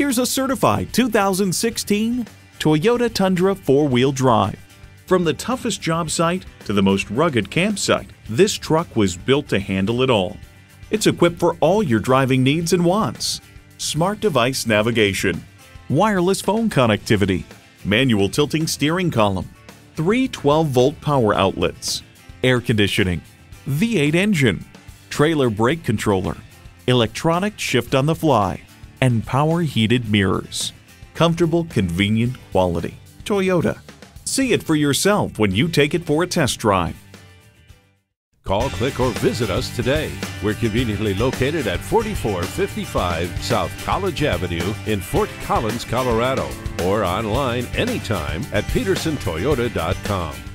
Here's a certified 2016 Toyota Tundra four-wheel drive. From the toughest job site to the most rugged campsite, this truck was built to handle it all. It's equipped for all your driving needs and wants. Smart device navigation, wireless phone connectivity, manual tilting steering column, three 12-volt power outlets, air conditioning, V8 engine, trailer brake controller, electronic shift on the fly, and power heated mirrors. Comfortable, convenient quality. Toyota. See it for yourself when you take it for a test drive. Call, click, or visit us today. We're conveniently located at 4455 South College Avenue in Fort Collins, Colorado, or online anytime at pedersentoyota.com.